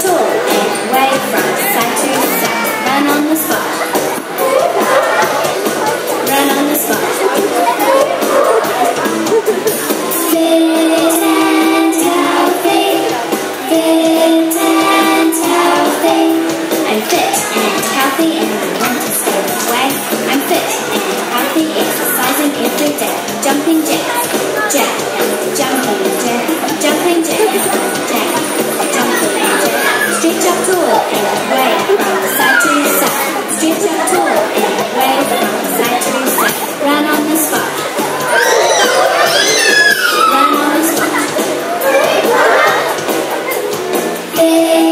以。飞。